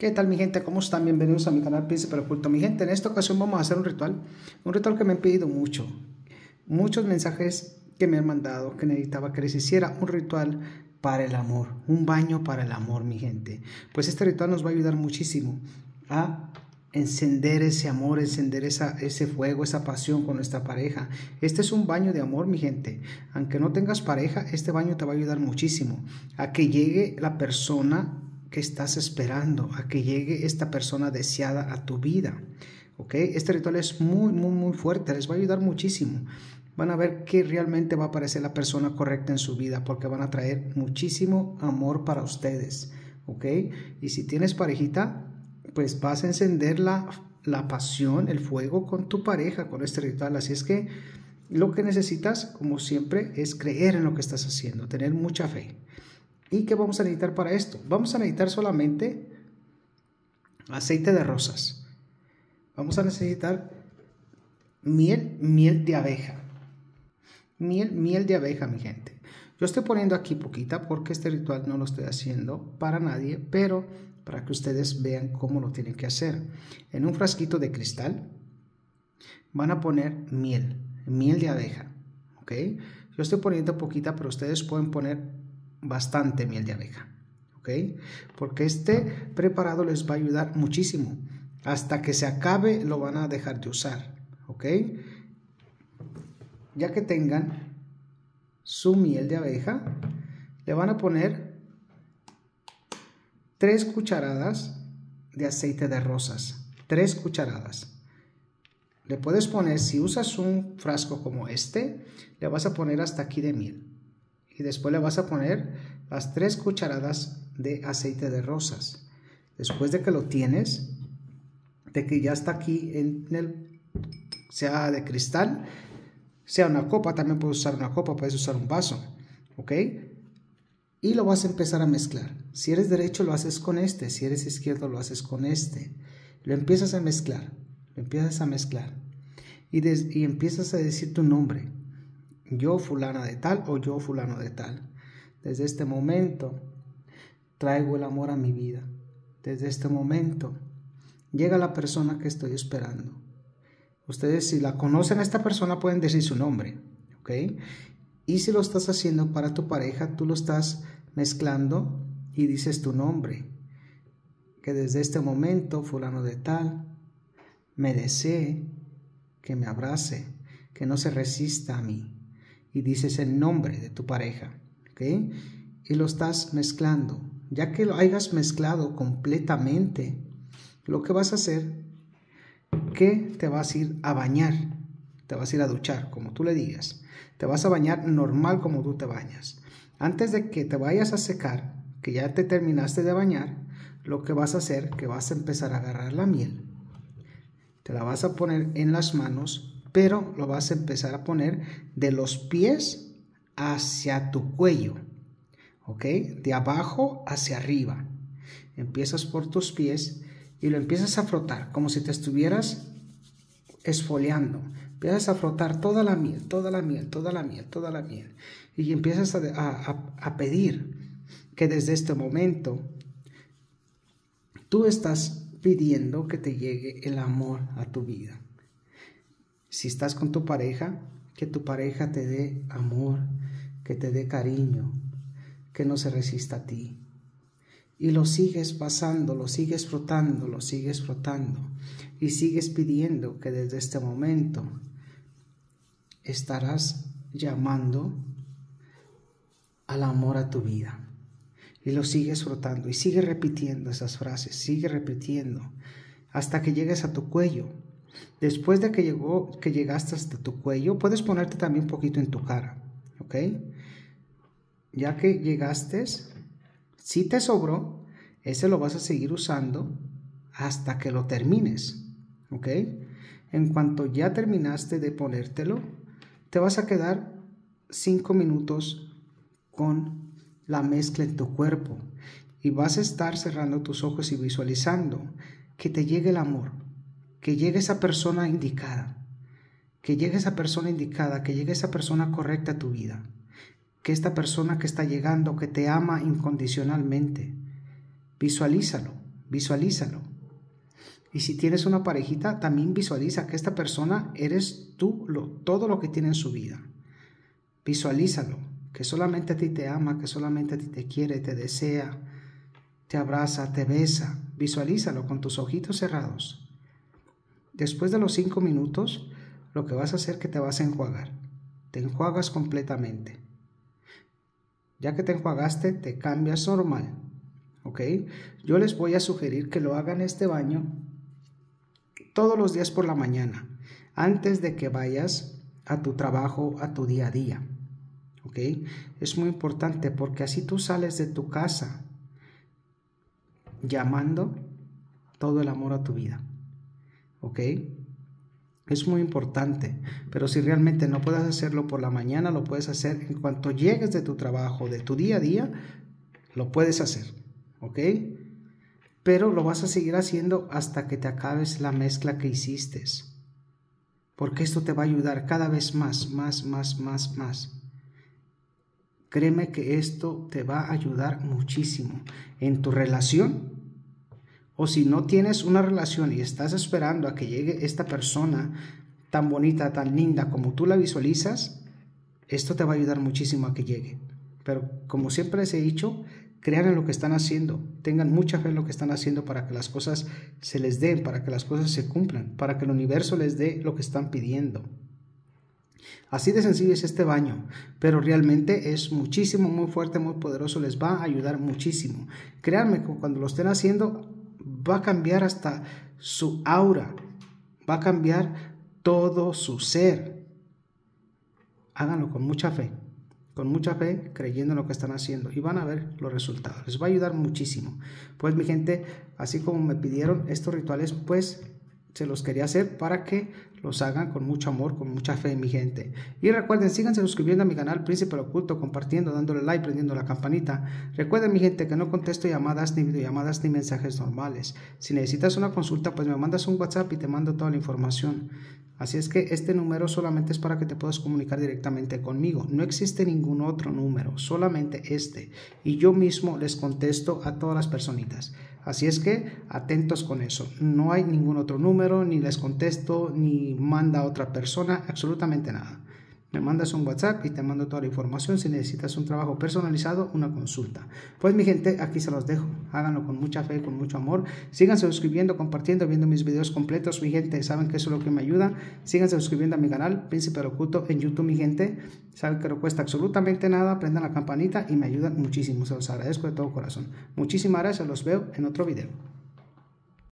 ¿Qué tal mi gente? ¿Cómo están? Bienvenidos a mi canal Príncipe Oculto. Mi gente, en esta ocasión vamos a hacer un ritual, un ritual que me han pedido mucho. Muchos mensajes que me han mandado que necesitaba que les hiciera un ritual para el amor, un baño para el amor, mi gente. Pues este ritual nos va a ayudar muchísimo a encender ese amor, encender ese fuego, esa pasión con nuestra pareja. Este es un baño de amor, mi gente. Aunque no tengas pareja, este baño te va a ayudar muchísimo a que llegue la persona que estás esperando a que llegue esta persona deseada a tu vida. ¿Ok? Este ritual es muy, muy, muy fuerte, les va a ayudar muchísimo. Van a ver que realmente va a aparecer la persona correcta en su vida porque van a traer muchísimo amor para ustedes. ¿Ok? Y si tienes parejita, pues vas a encender la, la pasión, el fuego con tu pareja, con este ritual. Así es que lo que necesitas, como siempre, es creer en lo que estás haciendo, tener mucha fe. ¿Y qué vamos a necesitar para esto? Vamos a necesitar solamente aceite de rosas. Vamos a necesitar miel, miel de abeja. Miel, miel de abeja, mi gente. Yo estoy poniendo aquí poquita porque este ritual no lo estoy haciendo para nadie, pero para que ustedes vean cómo lo tienen que hacer. En un frasquito de cristal van a poner miel, miel de abeja, ¿ok? Yo estoy poniendo poquita, pero ustedes pueden poner bastante miel de abeja, ¿ok? Porque este preparado les va a ayudar muchísimo. Hasta que se acabe lo van a dejar de usar, ¿ok? Ya que tengan su miel de abeja, le van a poner tres cucharadas de aceite de rosas, tres cucharadas. Le puedes poner, si usas un frasco como este, le vas a poner hasta aquí de miel y después le vas a poner las tres cucharadas de aceite de rosas. Después de que lo tienes, de que ya está aquí en el, sea de cristal, sea una copa, también puedes usar una copa, puedes usar un vaso, ¿ok? Y lo vas a empezar a mezclar. Si eres derecho lo haces con este, si eres izquierdo lo haces con este. Lo empiezas a mezclar, lo empiezas a mezclar y, y empiezas a decir tu nombre yo fulana de tal o yo fulano de tal. Desde este momento traigo el amor a mi vida. Desde este momento llega la persona que estoy esperando. Ustedes si la conocen a esta persona pueden decir su nombre, ¿ok? Y si lo estás haciendo para tu pareja, tú lo estás mezclando y dices tu nombre. Que desde este momento fulano de tal me desee, que me abrace, que no se resista a mí y dices el nombre de tu pareja, ¿ok? Y lo estás mezclando. Ya que lo hayas mezclado completamente, lo que vas a hacer, que te vas a ir a bañar, te vas a ir a duchar, como tú le digas. Te vas a bañar normal como tú te bañas. Antes de que te vayas a secar, que ya te terminaste de bañar, lo que vas a hacer, que vas a empezar a agarrar la miel, te la vas a poner en las manos pero lo vas a empezar a poner de los pies hacia tu cuello, ¿ok? De abajo hacia arriba. Empiezas por tus pies y lo empiezas a frotar como si te estuvieras esfoliando. Empiezas a frotar toda la miel, toda la miel, toda la miel, toda la miel. Y empiezas a, a pedir que desde este momento tú estás pidiendo que te llegue el amor a tu vida. Si estás con tu pareja, que tu pareja te dé amor, que te dé cariño, que no se resista a ti. Y lo sigues pasando, lo sigues frotando, lo sigues frotando y sigues pidiendo que desde este momento estarás llamando al amor a tu vida. Y lo sigues frotando y sigue repitiendo esas frases, sigue repitiendo hasta que llegues a tu cuello Después de que, llegó, que llegaste hasta tu cuello, puedes ponerte también un poquito en tu cara, ¿ok? Ya que llegaste, si te sobró, ese lo vas a seguir usando hasta que lo termines, ¿ok? En cuanto ya terminaste de ponértelo, te vas a quedar cinco minutos con la mezcla en tu cuerpo y vas a estar cerrando tus ojos y visualizando que te llegue el amor, que llegue esa persona indicada, que llegue esa persona indicada, que llegue esa persona correcta a tu vida, que esta persona que está llegando, que te ama incondicionalmente, visualízalo, Visualízalo. Y si tienes una parejita, también visualiza que esta persona eres tú, todo lo que tiene en su vida. Visualízalo, que solamente a ti te ama, que solamente a ti te quiere, te desea, te abraza, te besa. Visualízalo con tus ojitos cerrados. Después de los cinco minutos, lo que vas a hacer es que te vas a enjuagar. Te enjuagas completamente. Ya que te enjuagaste, te cambias normal. ¿Ok? Yo les voy a sugerir que lo hagan este baño todos los días por la mañana, antes de que vayas a tu trabajo, a tu día a día. ¿Ok? Es muy importante porque así tú sales de tu casa llamando todo el amor a tu vida. ¿Ok? Es muy importante, pero si realmente no puedes hacerlo por la mañana, lo puedes hacer en cuanto llegues de tu trabajo, de tu día a día, lo puedes hacer, ¿ok? Pero lo vas a seguir haciendo hasta que te acabes la mezcla que hiciste, porque esto te va a ayudar cada vez más, más, más, más, más. Créeme que esto te va a ayudar muchísimo en tu relación o si no tienes una relación y estás esperando a que llegue esta persona tan bonita, tan linda como tú la visualizas, esto te va a ayudar muchísimo a que llegue. Pero como siempre les he dicho, crean en lo que están haciendo, tengan mucha fe en lo que están haciendo para que las cosas se les den, para que las cosas se cumplan, para que el universo les dé lo que están pidiendo. Así de sencillo es este baño, pero realmente es muchísimo, muy fuerte, muy poderoso, les va a ayudar muchísimo. Créanme que cuando lo estén haciendo, va a cambiar hasta su aura, va a cambiar todo su ser. Háganlo con mucha fe, con mucha fe, creyendo en lo que están haciendo y van a ver los resultados. Les va a ayudar muchísimo. Pues mi gente, así como me pidieron estos rituales, pues se los quería hacer para que los hagan con mucho amor, con mucha fe, mi gente. Y recuerden, síganse suscribiendo a mi canal Príncipe Oculto, compartiendo, dándole like, prendiendo la campanita. Recuerden, mi gente, que no contesto llamadas, ni videollamadas, ni mensajes normales. Si necesitas una consulta, pues me mandas un WhatsApp y te mando toda la información. Así es que este número solamente es para que te puedas comunicar directamente conmigo. No existe ningún otro número, solamente este. Y yo mismo les contesto a todas las personitas. Así es que atentos con eso. No hay ningún otro número, ni les contesto, ni manda a otra persona, absolutamente nada. Me mandas un WhatsApp y te mando toda la información si necesitas un trabajo personalizado, una consulta. Pues mi gente, aquí se los dejo. Háganlo con mucha fe, con mucho amor. Síganse suscribiendo, compartiendo, viendo mis videos completos. Mi gente, saben que eso es lo que me ayuda. Síganse suscribiendo a mi canal, Príncipe Oculto, en YouTube, mi gente. Saben que no cuesta absolutamente nada. Prendan la campanita y me ayudan muchísimo. Se los agradezco de todo corazón. Muchísimas gracias. Los veo en otro video.